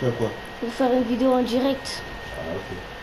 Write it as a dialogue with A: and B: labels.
A: Faire quoi?
B: Pour faire une vidéo en direct.
A: Ah, ok.